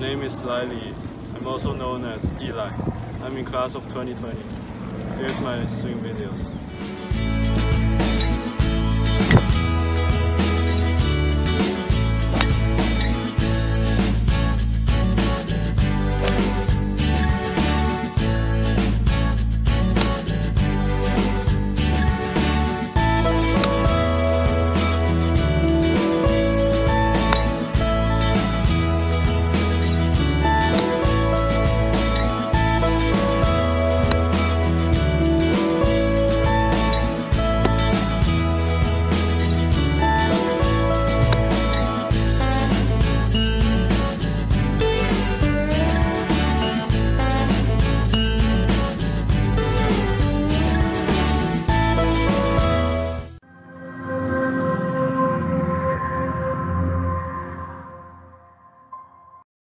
My name is Lily. I'm also known as Eli. I'm in class of 2020. Here's my swing videos.